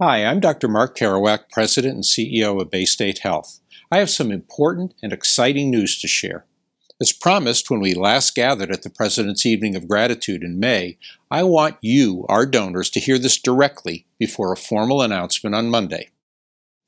Hi, I'm Dr. Mark Keroack, President and CEO of Baystate Health. I have some important and exciting news to share. As promised when we last gathered at the President's Evening of Gratitude in May, I want you, our donors, to hear this directly before a formal announcement on Monday.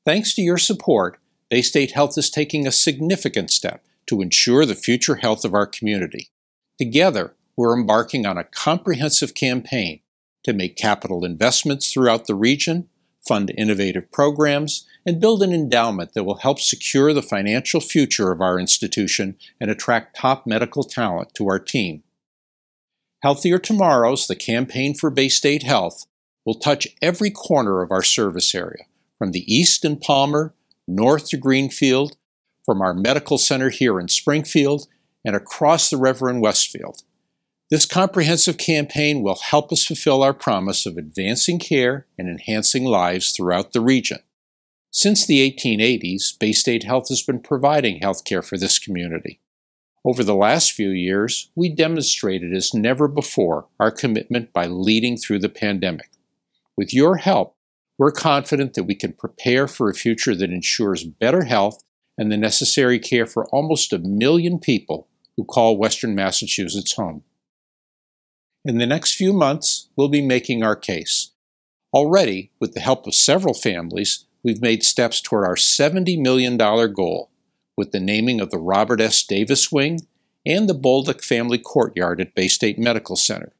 Thanks to your support, Baystate Health is taking a significant step to ensure the future health of our community. Together, we're embarking on a comprehensive campaign to make capital investments throughout the region, fund innovative programs, and build an endowment that will help secure the financial future of our institution and attract top medical talent to our team. Healthier Tomorrows, the campaign for Baystate Health, will touch every corner of our service area, from the east in Palmer, north to Greenfield, from our medical center here in Springfield, and across the river in Westfield. This comprehensive campaign will help us fulfill our promise of advancing care and enhancing lives throughout the region. Since the 1880s, Baystate Health has been providing health care for this community. Over the last few years, we demonstrated as never before our commitment by leading through the pandemic. With your help, we're confident that we can prepare for a future that ensures better health and the necessary care for almost a million people who call Western Massachusetts home. In the next few months, we'll be making our case. Already, with the help of several families, we've made steps toward our $70 million goal with the naming of the Robert S. Davis Wing and the Bolduc Family Courtyard at Baystate Medical Center.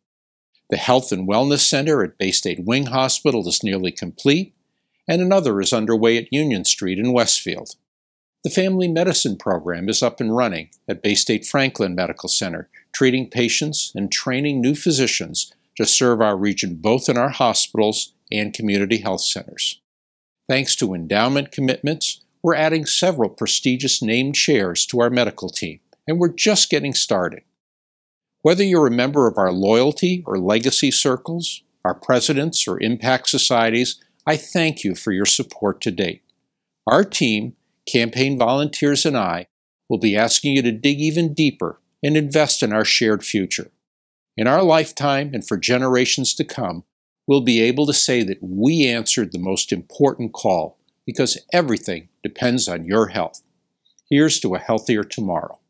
The Health and Wellness Center at Baystate Wing Hospital is nearly complete, and another is underway at Union Street in Westfield. The family medicine program is up and running at Baystate Franklin Medical Center, treating patients and training new physicians to serve our region both in our hospitals and community health centers. Thanks to endowment commitments, we're adding several prestigious named chairs to our medical team, and we're just getting started. Whether you're a member of our loyalty or legacy circles, our presidents or impact societies, I thank you for your support to date. Our team campaign volunteers and I will be asking you to dig even deeper and invest in our shared future. In our lifetime and for generations to come, we'll be able to say that we answered the most important call because everything depends on your health. Here's to a healthier tomorrow.